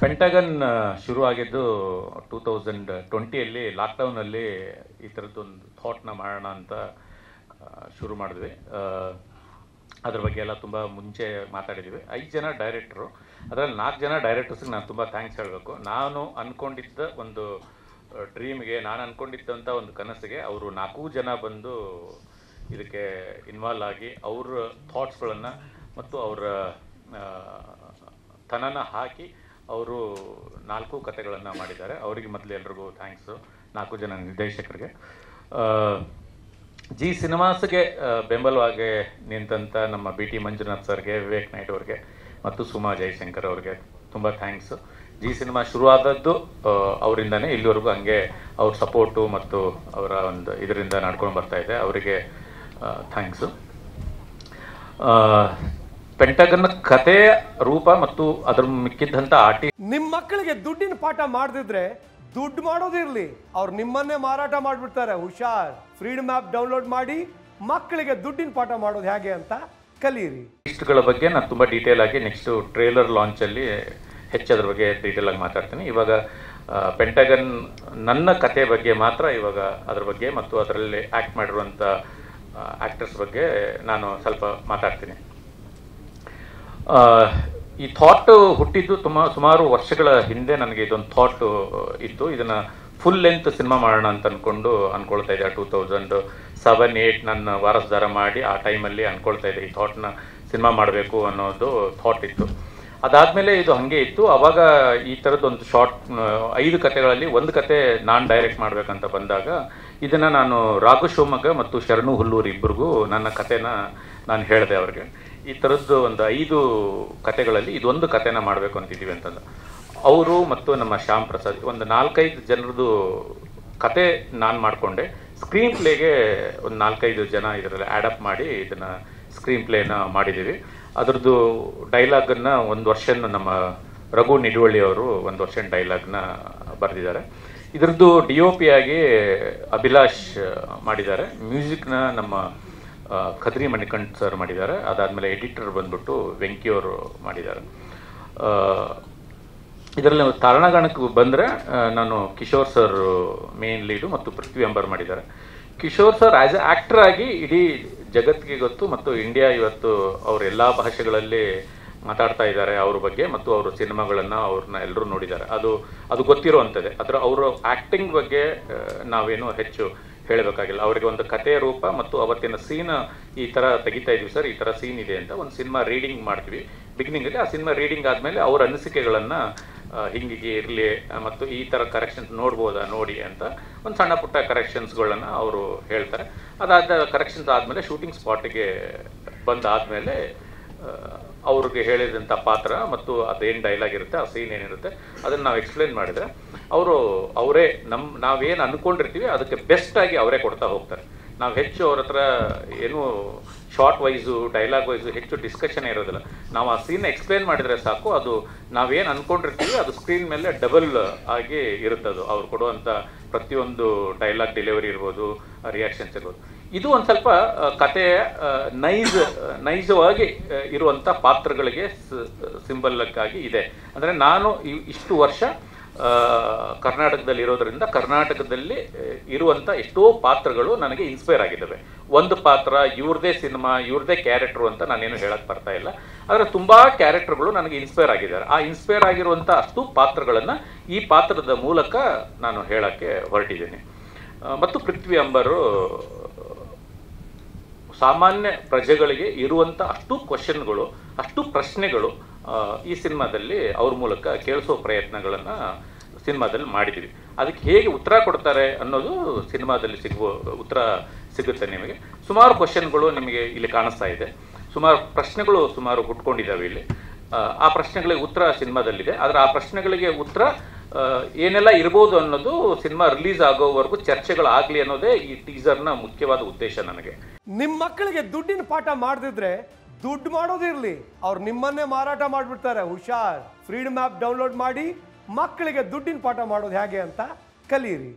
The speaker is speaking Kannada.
ಪೆಂಟಗನ್ ಶುರು ಆಗಿದ್ದು ಟೂ ತೌಸಂಡ್ ಟ್ವೆಂಟಿಯಲ್ಲಿ ಲಾಕ್ಡೌನಲ್ಲಿ ಈ ಥರದ್ದೊಂದು ಥಾಟ್ನ ಮಾಡೋಣ ಅಂತ ಶುರು ಮಾಡಿದ್ವಿ. ಅದ್ರ ಬಗ್ಗೆ ಎಲ್ಲ ತುಂಬ ಮುಂಚೆ ಮಾತಾಡಿದ್ವಿ. ಐದು ಜನ ಡೈರೆಕ್ಟ್ರು ಅದರಲ್ಲಿ ನಾಲ್ಕು ಜನ ಡೈರೆಕ್ಟರ್ಸ್ಗೆ ನಾನು ತುಂಬ ಥ್ಯಾಂಕ್ಸ್ ಹೇಳಬೇಕು. ನಾನು ಅಂದ್ಕೊಂಡಿದ್ದ ಒಂದು ಡ್ರೀಮ್ಗೆ ನಾನು ಅಂದ್ಕೊಂಡಿದ್ದಂಥ ಒಂದು ಕನಸಿಗೆ ಅವರು ನಾಲ್ಕು ಜನ ಬಂದು ಇದಕ್ಕೆ ಇನ್ವಾಲ್ವ್ ಆಗಿ ಅವ್ರ ಥಾಟ್ಸ್ಗಳನ್ನು ಮತ್ತು ಅವರ ತನನ ಹಾಕಿ ಅವರು ನಾಲ್ಕು ಕತೆಗಳನ್ನು ಮಾಡಿದ್ದಾರೆ. ಅವರಿಗೆ ಮೊದಲು ಎಲ್ರಿಗೂ ಥ್ಯಾಂಕ್ಸು ನಾಲ್ಕು ಜನ ನಿರ್ದೇಶಕರಿಗೆ. ಜಿ ಸಿನಿಮಾಸ್ಗೆ ಬೆಂಬಲವಾಗಿ ನಿಂತಂಥ ನಮ್ಮ ಬಿ ಟಿ ಮಂಜುನಾಥ್ ಸರ್ಗೆ, ವಿವೇಕ್ ನಾಯ್ಡು ಅವ್ರಿಗೆ ಮತ್ತು ಸುಮಾ ಜಯಶಂಕರ್ ಅವ್ರಿಗೆ ತುಂಬ ಥ್ಯಾಂಕ್ಸು ಜಿ ಸಿನಿಮಾ ಶುರುವಾದದ್ದು ಅವರಿಂದನೇ. ಇಲ್ಲಿವರೆಗೂ ಹಂಗೆ ಅವ್ರ ಸಪೋರ್ಟು ಮತ್ತು ಅವರ ಒಂದು ಇದರಿಂದ ನಡ್ಕೊಂಡು ಬರ್ತಾ ಇದೆ. ಅವರಿಗೆ ಥ್ಯಾಂಕ್ಸು ಪೆಂಟಗನ್ನ ಕತೆ ರೂಪ ಮತ್ತು ಅದ್ರ ಮಿಕ್ಕಿದ್ದಂತ ಆಟಿ ನಿಮ್ ಮಕ್ಕಳಿಗೆ ದುಡ್ಡಿನ ಪಾಠ ಮಾಡದಿದ್ರೆ ದುಡ್ಡು ಮಾಡೋದಿರ್ಲಿ ಅವ್ರು ನಿಮ್ಮನ್ನೇ ಮಾರಾಟ ಮಾಡ್ಬಿಡ್ತಾರೆ. ಹುಷಾರ್. ಫ್ರೀಡಮ್ ಆಪ್ ಡೌನ್ಲೋಡ್ ಮಾಡಿ ಮಕ್ಕಳಿಗೆ ದುಡ್ಡಿನ ಪಾಠ ಮಾಡೋದು ಹೇಗೆ ಅಂತ ಕಲೀರಿ. ಇಷ್ಟಗಳ ಬಗ್ಗೆ ನಾನು ತುಂಬ ಡೀಟೇಲ್ ಆಗಿ ನೆಕ್ಸ್ಟ್ ಟ್ರೇಲರ್ ಲಾಂಚಲ್ಲಿ ಹೆಚ್ಚು ಅದ್ರ ಬಗ್ಗೆ ಡೀಟೇಲ್ ಆಗಿ ಮಾತಾಡ್ತೀನಿ. ಇವಾಗ ಪೆಂಟಗನ್ ನನ್ನ ಕತೆ ಬಗ್ಗೆ ಮಾತ್ರ ಇವಾಗ ಅದ್ರ ಬಗ್ಗೆ ಮತ್ತು ಅದರಲ್ಲಿ ಆ್ಯಕ್ಟ್ ಮಾಡಿರುವಂಥ ಆಕ್ಟರ್ಸ್ ಬಗ್ಗೆ ನಾನು ಸ್ವಲ್ಪ ಮಾತಾಡ್ತೀನಿ. ಈ ಥಾಟ್ ಹುಟ್ಟಿದ್ದು ತುಂಬ ಸುಮಾರು ವರ್ಷಗಳ ಹಿಂದೆ ನನಗೆ ಇದೊಂದು ಥಾಟ್ ಇತ್ತು. ಇದನ್ನ ಫುಲ್ ಲೆಂತ್ ಸಿನಿಮಾ ಮಾಡೋಣ ಅಂತ ಅನ್ಕೊಂಡು ಅನ್ಕೊಳ್ತಾ ಇದ್ದೆ ಟೂ ತೌಸಂಡ್ ಸೆವೆನ್ ಏಯ್ಟ್ ನನ್ನ ವಾರಸ್ದಾರ ಮಾಡಿ ಆ ಟೈಮಲ್ಲಿ ಅನ್ಕೊಳ್ತಾ ಇದ್ದೆ ಈ ಥಾಟ್ನ ಸಿನಿಮಾ ಮಾಡಬೇಕು ಅನ್ನೋದು ಥಾಟ್ ಇತ್ತು. ಅದಾದಮೇಲೆ ಇದು ಹಾಗೆ ಇತ್ತು. ಅವಾಗ ಈ ಥರದ್ದೊಂದು ಶಾರ್ಟ್ ಐದು ಕತೆಗಳಲ್ಲಿ ಒಂದು ಕತೆ ನಾನು ಡೈರೆಕ್ಟ್ ಮಾಡಬೇಕಂತ ಬಂದಾಗ ಇದನ್ನು ನಾನು ರಾಘು ಶಿವಮೊಗ್ಗ ಮತ್ತು ಶರಣು ಹುಲ್ಲೂರು ಇಬ್ಬರಿಗೂ ನನ್ನ ಕತೆನ ನಾನು ಹೇಳಿದೆ ಅವ್ರಿಗೆ. ಈ ಥರದ್ದು ಒಂದು ಐದು ಕತೆಗಳಲ್ಲಿ ಇದೊಂದು ಕತೆನ ಮಾಡಬೇಕು ಅಂತಿದ್ದೀವಿ ಅಂತಂದು. ಅವರು ಮತ್ತು ನಮ್ಮ ಶ್ಯಾಮ್ ಪ್ರಸಾದ್, ಒಂದು ನಾಲ್ಕೈದು ಜನರದು ಕತೆ ನಾನು ಮಾಡಿಕೊಂಡೆ. ಸ್ಕ್ರೀನ್ ಪ್ಲೇಗೆ ಒಂದು ನಾಲ್ಕೈದು ಜನ ಇದರಲ್ಲಿ ಆ್ಯಡಪ್ ಮಾಡಿ ಇದನ್ನು ಸ್ಕ್ರೀನ್ ಪ್ಲೇನ ಮಾಡಿದ್ದೀವಿ. ಅದರದ್ದು ಡೈಲಾಗನ್ನು ಒಂದು ವರ್ಷ ನಮ್ಮ ರಘು ನಿಡುವಳ್ಳಿ ಅವರು ಒಂದು ವರ್ಷ ಡೈಲಾಗ್ನ ಬರೆದಿದ್ದಾರೆ. ಇದರದ್ದು ಡಿ ಒ ಪಿ ಆಗಿ ಅಭಿಲಾಷ್ ಮಾಡಿದ್ದಾರೆ. ಮ್ಯೂಸಿಕ್ನ ನಮ್ಮ ಖದ್ರಿ ಮಣಿಕಂಠ್ ಸರ್ ಮಾಡಿದ್ದಾರೆ. ಅದಾದಮೇಲೆ ಎಡಿಟರ್ ಬಂದ್ಬಿಟ್ಟು ವೆಂಕಿಯವರು ಮಾಡಿದ್ದಾರೆ. ಇದರಲ್ಲಿ ತಾರಣಗಣಕ್ಕೆ ಬಂದರೆ ನಾನು ಕಿಶೋರ್ ಸರ್ ಮೇನ್ ಲೀಡು ಮತ್ತು ಪೃಥ್ವಿ ಅಂಬರ್ ಮಾಡಿದ್ದಾರೆ. Kishore sir as a actor ಆಗಿ ಇಡೀ ಜಗತ್ತಿಗೆ ಗೊತ್ತು ಮತ್ತು ಇಂಡಿಯಾ ಇವತ್ತು ಅವ್ರ ಎಲ್ಲ ಭಾಷೆಗಳಲ್ಲಿ ಮಾತಾಡ್ತಾ ಇದ್ದಾರೆ ಅವ್ರ ಬಗ್ಗೆ ಮತ್ತು ಅವರ ಸಿನಿಮಾಗಳನ್ನು ಅವ್ರನ್ನ ಎಲ್ಲರೂ ನೋಡಿದ್ದಾರೆ. ಅದು ಅದು ಗೊತ್ತಿರುವಂಥದ್ದೇ. ಅದರ ಅವರ ಆ್ಯಕ್ಟಿಂಗ್ ಬಗ್ಗೆ ನಾವೇನು ಹೆಚ್ಚು ಹೇಳಬೇಕಾಗಿಲ್ಲ. ಅವರಿಗೆ ಒಂದು ಕಥೆಯ ರೂಪ ಮತ್ತು ಅವತ್ತಿನ ಸೀನ್ ಈ ತರ ತೆಗಿತಾ ಇದೀವಿ ಸರ್. ಈ ತರ ಸೀನ್ ಇದೆ ಅಂತ ಒಂದು ಸಿನಿಮಾ ರೀಡಿಂಗ್ ಮಾಡ್ತೀವಿ. ಬಿಗಿನಿಂಗ್ ಅಲ್ಲಿ ಆ ಸಿನಿಮಾ ರೀಡಿಂಗ್ ಆದಮೇಲೆ ಅವ್ರ ಅನಿಸಿಕೆಗಳನ್ನು ಹಿಂಗಿಗೆ ಇರಲಿ ಮತ್ತು ಈ ತರ ಕರೆಕ್ಷನ್ಸ್ ನೋಡ್ಬೋದಾ, ನೋಡಿ ಅಂತ ಒಂದು ಸಣ್ಣ ಪುಟ್ಟ ಕರೆಕ್ಷನ್ಸ್ಗಳನ್ನ ಅವರು ಹೇಳ್ತಾರೆ. ಅದಾದ ಕರೆಕ್ಷನ್ಸ್ ಆದಮೇಲೆ ಶೂಟಿಂಗ್ ಸ್ಪಾಟಿಗೆ ಬಂದಾದ್ಮೇಲೆ ಅವ್ರಿಗೆ ಹೇಳಿದಂಥ ಪಾತ್ರ ಮತ್ತು ಅದೇನು ಡೈಲಾಗ್ ಇರುತ್ತೆ, ಆ ಸೀನ್ ಏನಿರುತ್ತೆ, ಅದನ್ನು ನಾವು ಎಕ್ಸ್ಪ್ಲೇನ್ ಮಾಡಿದರೆ, ಅವರು ಅವರೇ ನಮ್ಮ ನಾವೇನು ಅಂದ್ಕೊಂಡಿರ್ತೀವಿ ಅದಕ್ಕೆ ಬೆಸ್ಟಾಗಿ ಅವರೇ ಕೊಡ್ತಾ ಹೋಗ್ತಾರೆ. ನಾವು ಹೆಚ್ಚು ಅವ್ರ ಹತ್ರ ಏನು ಶಾರ್ಟ್ ವೈಸು ಡೈಲಾಗ್ ವೈಸು ಹೆಚ್ಚು ಡಿಸ್ಕಷನ್ ಇರೋದಿಲ್ಲ. ನಾವು ಆ ಸೀನ್ ಎಕ್ಸ್ಪ್ಲೇನ್ ಮಾಡಿದರೆ ಸಾಕು, ಅದು ನಾವೇನು ಅಂದ್ಕೊಂಡಿರ್ತೀವಿ ಅದು ಸ್ಕ್ರೀನ್ ಮೇಲೆ ಡಬಲ್ ಆಗಿ ಇರುತ್ತದು ಅವ್ರು ಕೊಡುವಂಥ ಪ್ರತಿಯೊಂದು ಡೈಲಾಗ್ ಡೆಲಿವರಿ ಇರ್ಬೋದು ರಿಯಾಕ್ಷನ್ಸ್ ಇರ್ಬೋದು. ಇದು ಒಂದು ಸ್ವಲ್ಪ ಕತೆಯ ನೈಜ, ನೈಜವಾಗಿ ಇರುವಂಥ ಪಾತ್ರಗಳಿಗೆ ಸಿಂಬಲ್ಕ್ಕಾಗಿ ಇದೆ. ಅಂದರೆ ನಾನು ಇಷ್ಟು ವರ್ಷ ಕರ್ನಾಟಕದಲ್ಲಿ ಇರೋದ್ರಿಂದ ಕರ್ನಾಟಕದಲ್ಲಿ ಇರುವಂಥ ಎಷ್ಟೋ ಪಾತ್ರಗಳು ನನಗೆ ಇನ್ಸ್ಪೈರ್ ಆಗಿದ್ದಾವೆ. ಒಂದು ಪಾತ್ರ, ಇವ್ರದೇ ಸಿನಿಮಾ ಇವ್ರದೇ ಕ್ಯಾರೆಕ್ಟರ್ ಅಂತ ನಾನೇನು ಹೇಳಕ್ ಬರ್ತಾ ಇಲ್ಲ. ಆದರೆ ತುಂಬಾ ಕ್ಯಾರೆಕ್ಟರ್ಗಳು ನನಗೆ ಇನ್ಸ್ಪೈರ್ ಆಗಿದ್ದಾರೆ. ಆ ಇನ್ಸ್ಪೈರ್ ಆಗಿರುವಂಥ ಅಷ್ಟು ಪಾತ್ರಗಳನ್ನ ಈ ಪಾತ್ರದ ಮೂಲಕ ನಾನು ಹೇಳಕ್ಕೆ ಹೊರಟಿದ್ದೀನಿ. ಮತ್ತು ಪೃಥ್ವಿ ಅಂಬರು ಸಾಮಾನ್ಯ ಪ್ರಜೆಗಳಿಗೆ ಇರುವಂಥ ಅಷ್ಟು ಕ್ವಶನ್ಗಳು ಅಷ್ಟು ಪ್ರಶ್ನೆಗಳು ಈ ಸಿನಿಮಾದಲ್ಲಿ ಅವ್ರ ಮೂಲಕ ಕೇಳಿಸೋ ಪ್ರಯತ್ನಗಳನ್ನ ಸಿನಿಮಾದಲ್ಲಿ ಮಾಡಿದ್ದೀವಿ. ಅದಕ್ಕೆ ಹೇಗೆ ಉತ್ತರ ಕೊಡ್ತಾರೆ ಅನ್ನೋದು ಸಿನಿಮಾದಲ್ಲಿ ಸಿಗುವ ಉತ್ತರ ಸಿಗುತ್ತೆ ನಿಮಗೆ. ಸುಮಾರು ಕ್ವಶನ್ಗಳು ನಿಮಗೆ ಇಲ್ಲಿ ಕಾಣಿಸ್ತಾ ಇದೆ. ಸುಮಾರು ಪ್ರಶ್ನೆಗಳು ಸುಮಾರು ಹುಟ್ಕೊಂಡಿದ್ದಾವೆ ಇಲ್ಲಿ. ಆ, ಪ್ರಶ್ನೆಗಳಿಗೆ ಉತ್ತರ ಸಿನಿಮಾದಲ್ಲಿದೆ. ಆದರೆ ಆ ಪ್ರಶ್ನೆಗಳಿಗೆ ಉತ್ತರ ಏನೆಲ್ಲ ಇರ್ಬೋದು ಅನ್ನೋದು ಸಿನಿಮಾ ರಿಲೀಸ್ ಆಗೋವರೆಗೂ ಚರ್ಚೆಗಳಾಗಲಿ ಅನ್ನೋದೇ ಈ ಟೀಸರ್ನ ಮುಖ್ಯವಾದ ಉದ್ದೇಶ ನನಗೆ. ನಿಮ್ಮ ಮಕ್ಕಳಿಗೆ ದುಡ್ಡಿನ ಪಾಠ ಮಾಡದಿದ್ರೆ ದುಡ್ಡು ಮಾಡೋದಿರಲಿ. ಅವ್ರು ನಿಮ್ಮನ್ನೇ ಮಾರಾಟ ಮಾಡಿಬಿಡ್ತಾರೆ. ಹುಷಾರ್. ಫ್ರೀಡಮ್ ಆ್ಯಪ್ ಡೌನ್ಲೋಡ್ ಮಾಡಿ ಮಕ್ಕಳಿಗೆ ದುಡ್ಡಿನ ಪಾಠ ಮಾಡೋದು ಹೇಗೆ ಅಂತ ಕಲೀರಿ.